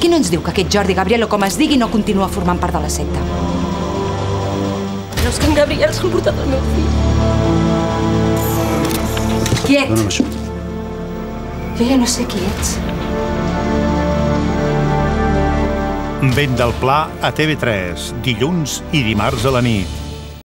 Qui no ens diu que aquest Jordi Gabriel, o com es digui, no continua formant part de la secta? Creus que en Gabriel s'ha portat el meu fill? Quiet! Dóna'm això. Jo ja no sé qui ets. Vent del Pla a TV3, dilluns i dimarts a la nit.